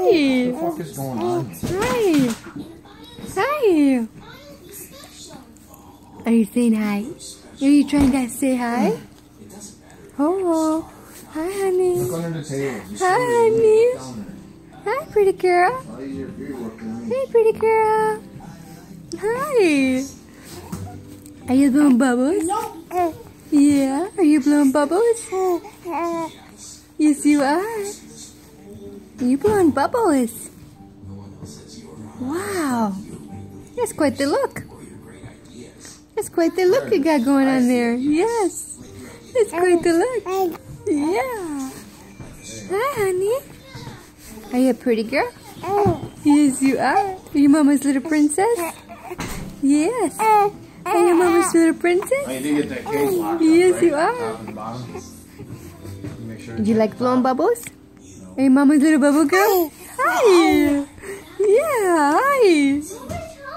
Hi. What the fuck is going on here? Hi. Hi. Are you saying hi? Are you trying to say hi? Oh. Hi, honey. Look under the table. Hi, see honey. it down there. Hi, pretty girl. A lot easier for you to work than me. Hey, pretty girl. Hi. Are you blowing bubbles? No. Yeah. Are you blowing bubbles? Yes, you are. You blowing bubbles. Wow. That's quite the look. That's quite the look you got going on there. Yes. That's quite the look. Yeah. Hi, honey. Are you a pretty girl? Yes, you are. Are you mama's little princess? Yes. Are you mama's little princess? Oh, you did get that cage locked up, Yes, you are. Top and bottom. You make sure Do you like blowing bubbles? Are you mama's little bubble girl? Hi. Yeah, hi.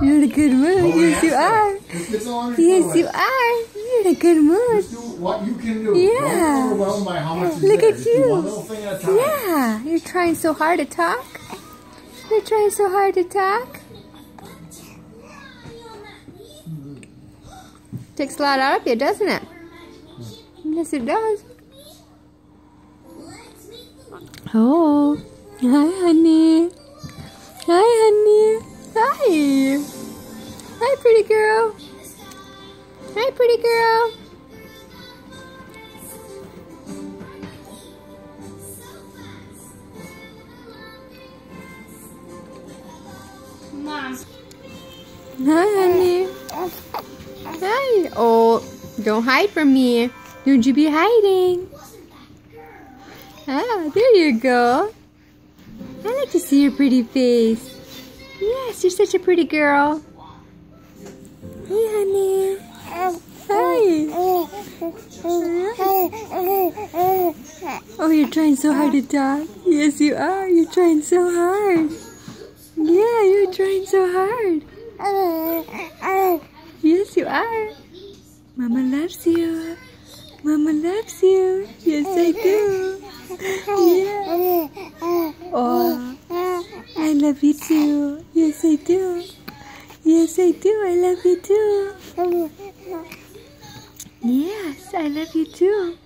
You're in a good mood. Oh, yes, you are. Just get some on your Yes, you are. You're in a good mood. What you can do. Yeah. Don't be overwhelmed by how much is Look there. at you. one little thing at. Yeah, you're trying so hard to talk. You're trying so hard to talk. Takes a lot out of you, doesn't it? Yes, it does. Oh, hi, honey. Hi, honey. Hi. Hi, pretty girl. Hi, pretty girl. Mom. Hi, honey. Hi. Oh, don't hide from me. Don't you be hiding. Ah, there you go. I like to see your pretty face. Yes, you're such a pretty girl. Hey, honey. Hi. Oh, you're trying so hard to talk. Yes, you are. You're trying so hard. Yeah, you're trying so hard. Yes, you are. Mama loves you. Mama loves you. Yes, I do. Yeah. Oh, I love you too. Yes, I do. Yes, I do. I love you too. Yes, I love you too.